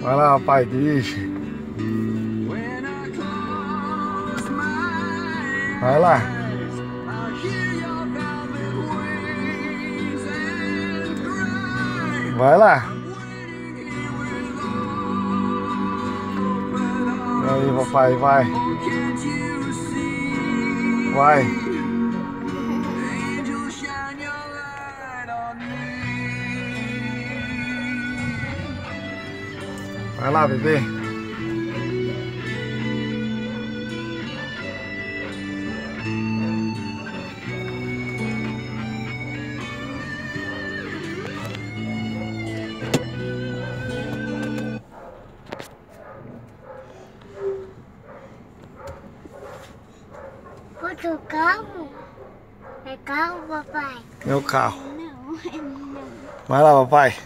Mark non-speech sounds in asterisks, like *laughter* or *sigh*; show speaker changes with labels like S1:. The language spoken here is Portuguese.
S1: Vai lá, papai, dirige. Vai lá. Vai lá. Aí, papai, vai. Vai. Vai lá, bebê.
S2: Outro carro? É carro, papai?
S1: Meu carro.
S2: Não, *laughs* é não.
S1: Vai lá, papai.